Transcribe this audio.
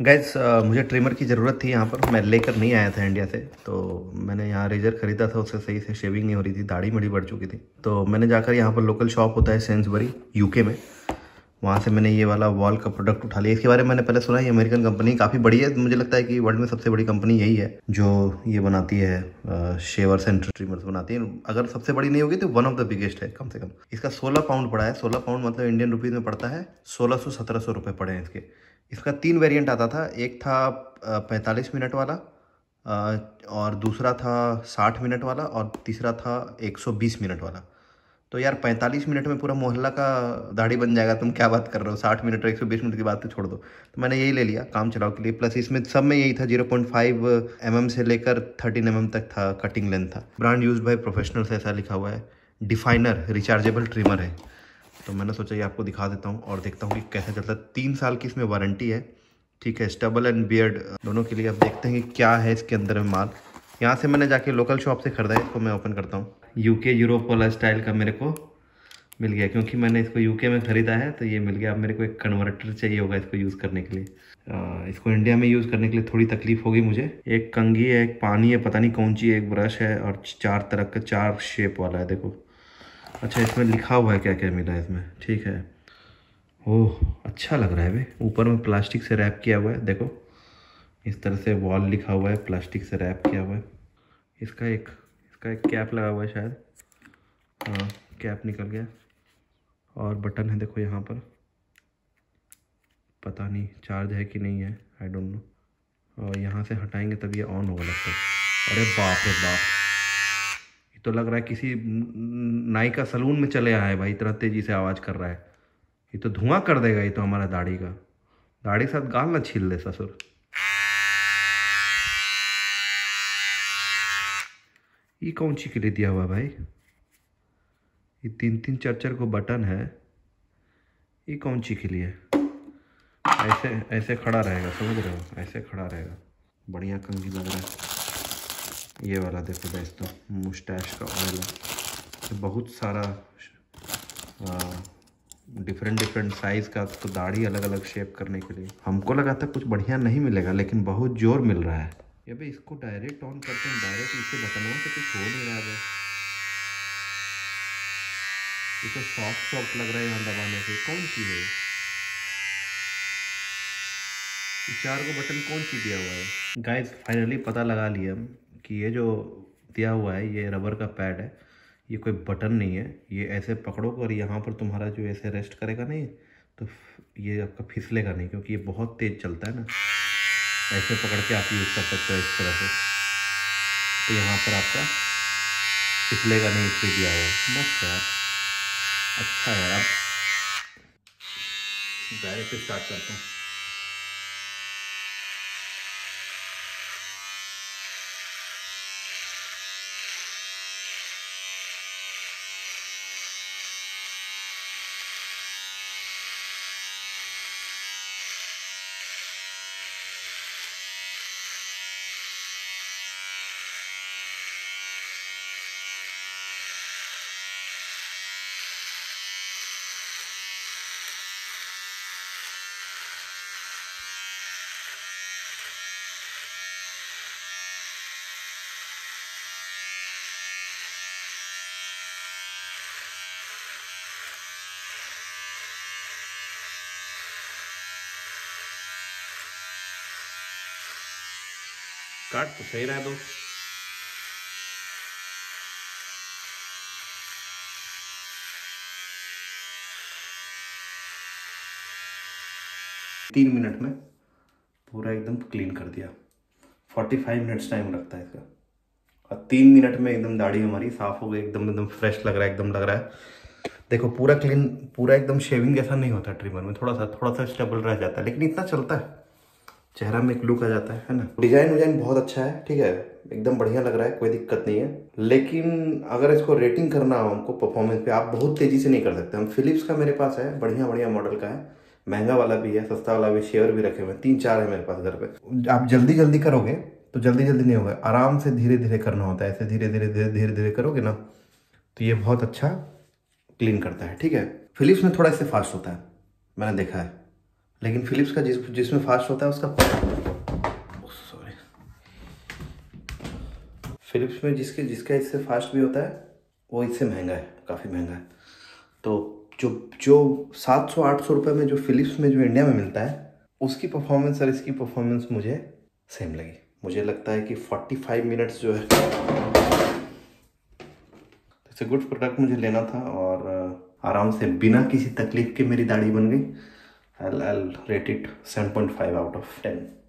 Gas मुझे trimmer की ज़रूरत थी यहाँ पर। मैं लेकर नहीं आया था इंडिया से। तो मैंने यहाँ रेजर ख़रीदा था, उससे सही से शेविंग नहीं हो रही थी, दाढ़ी मड़ी बढ़ चुकी थी। तो मैंने जाकर यहाँ पर लोकल शॉप होता है सेंसबरी यूके में। वहाँ से मैंने ये वाला वॉल का प्रोडक्ट उठा लिया। इसके बारे में मैंने पहले सुना है अमेरिकन कंपनी काफ़ी बड़ी है। मुझे लगता है कि वर्ल्ड में सबसे बड़ी कंपनी यही है, जो ये बनाती है शेवर्स एंड ट्रिमर्स बनाती है। अगर सबसे बड़ी नहीं होगी तो वन ऑफ़ द बिगेस्ट है, कम से कम। इसका सोलह पाउंड पड़ा है। सोलह पाउंड मतलब इंडियन रुपीज़ में पड़ता है, सोलह सौ सत्रह सौ रुपये पड़े हैं इसके। इसका तीन वेरिएंट आता था। एक था पैंतालीस मिनट वाला और दूसरा था साठ मिनट वाला, और तीसरा था एक सौ बीस मिनट वाला। तो यार पैंतालीस मिनट में पूरा मोहल्ला का दाढ़ी बन जाएगा, तुम क्या बात कर रहे हो? साठ मिनट और एक सौ बीस मिनट की बात तो छोड़ दो। तो मैंने यही ले लिया, काम चलाओ के लिए। प्लस इसमें सब में यही था, ज़ीरो पॉइंट फाइव एम से लेकर थर्टीन एम तक था कटिंग लेंथ था। ब्रांड यूज़ बाई प्रोफेशनल ऐसा लिखा हुआ है। डिफाइनर रिचार्जेबल ट्रिमर है। तो मैंने सोचा ये आपको दिखा देता हूँ और देखता हूँ कि कैसे चलता है। तीन साल की इसमें वारंटी है ठीक है? स्टबल एंड बियर्ड दोनों के लिए आप देखते हैं कि क्या है इसके अंदर में माल। यहाँ से मैंने जाके लोकल शॉप से खरीदा है इसको मैं ओपन करता हूँ। यूके यूरोप वाला स्टाइल का मेरे को मिल गया क्योंकि मैंने इसको यूके में ख़रीदा है तो ये मिल गया। अब मेरे को एक कन्वर्टर चाहिए होगा इसको यूज़ करने के लिए। आ, इसको इंडिया में यूज़ करने के लिए थोड़ी तकलीफ़ होगी मुझे। एक कंगी है एक पानी है पता नहीं कौन सी एक ब्रश है और चार तरह का चार शेप वाला है देखो। अच्छा इसमें लिखा हुआ है क्या क्या मिला है इसमें? ठीक है। ओह अच्छा लग रहा है भाई। ऊपर में प्लास्टिक से रैप किया हुआ है, देखो। इस तरह से वॉल लिखा हुआ है, प्लास्टिक से रैप किया हुआ है। इसका एक इसका एक कैप लगा हुआ है शायद। हाँ कैप निकल गया। और बटन है देखो यहाँ पर। पता नहीं चार्ज है कि नहीं है आई डोंट नो और यहाँ से हटाएँगे तब ये ऑन होगा, लगता है। अरे बाप रे बाप। तो लग रहा है किसी नाई का सलून में चले आए भाई, इतना तेज़ी से आवाज़ कर रहा है। ये तो धुआँ कर देगा ये तो हमारा दाढ़ी का। दाढ़ी साथ गाल ना छील ले, ससुर। ये कौन सी के लिए दिया हुआ भाई? ये तीन तीन चार चार को बटन है। ये कौन सी के लिए ऐसे ऐसे खड़ा रहेगा, समझ रहे हो? ऐसे खड़ा रहेगा। बढ़िया कंगी लग रहा है। ये वाला देखो दोस्तों मुस्टैश का ऑयल है। तो बहुत सारा डिफरेंट डिफरेंट साइज़ का तो दाढ़ी अलग अलग शेप करने के लिए। हमको लगा था कुछ बढ़िया नहीं मिलेगा, लेकिन बहुत ज़ोर मिल रहा है। ये भाई इसको डायरेक्ट ऑन करते हैं डायरेक्ट इसे बटनों से कुछ हो नहीं रहा है। तो सॉफ्ट सॉफ्ट लग रहा है यहाँ दबाने से। कौन सी है ये चार को बटन कौन सी दिया हुआ है? गाइस फाइनली पता लगा लिया हम कि ये जो दिया हुआ है, ये रबर का पैड है, ये कोई बटन नहीं है, ये ऐसे पकड़ो और यहाँ पर तुम्हारा जो ऐसे रेस्ट करेगा नहीं तो ये आपका फिसलेगा नहीं क्योंकि ये बहुत तेज़ चलता है ना। ऐसे पकड़ के आप यूज़ कर सकते हो इस तरह से। तो यहाँ पर आपका फिसलेगा नहीं इसलिए दिया हुआ मस्त यार। अच्छा है अब डायरेक्ट स्टार्ट करते हैं। काट तो सही रहा दो तीन मिनट में पूरा एकदम क्लीन कर दिया। फोर्टी फाइव मिनट्स टाइम लगता है इसका। और तीन मिनट में एकदम दाढ़ी हमारी साफ़ हो गई, एकदम एकदम फ्रेश लग रहा है, एकदम लग रहा है। देखो, पूरा क्लीन पूरा एकदम शेविंग जैसा नहीं होता ट्रिमर में, थोड़ा सा थोड़ा सा स्टेबल रह जाता है, लेकिन इतना चलता है। चेहरा में एक लुक आ जाता है है ना? डिज़ाइन विजाइन बहुत अच्छा है ठीक है? एकदम बढ़िया लग रहा है कोई दिक्कत नहीं है। लेकिन अगर इसको रेटिंग करना हो हमको परफॉर्मेंस पे आप बहुत तेज़ी से नहीं कर सकते। हम फिलिप्स का मेरे पास है बढ़िया बढ़िया मॉडल का है। महँगा वाला भी है सस्ता वाला भी शेयर भी रखे हुए हैं। तीन चार है मेरे पास घर पे। आप जल्दी जल्दी करोगे तो जल्दी जल्दी नहीं होगा। आराम से धीरे धीरे करना होता है ऐसे धीरे धीरे धीरे धीरे धीरे करोगे ना तो ये बहुत अच्छा क्लीन करता है ठीक है? फिलिप्स में थोड़ा इससे फास्ट होता है मैंने देखा है। लेकिन फिलिप्स का जिस, जिसमें फास्ट होता है, उसका सॉरी फिलिप्स में जिसके, जिसका इससे फास्ट भी होता है, वो इससे महँगा है, काफ़ी महँगा है। तो जो जो सात सौ, आठ सौ में जो फिलिप्स में जो इंडिया में मिलता है, उसकी परफॉर्मेंस और इसकी परफॉर्मेंस मुझे सेम लगी। मुझे लगता है कि 45 मिनट्स जो है इट्स ए गुड प्रोडक्ट मुझे लेना था और, आराम से बिना किसी तकलीफ़ के मेरी दाढ़ी बन गई। I'll, I'll rate it 7.5 out of 10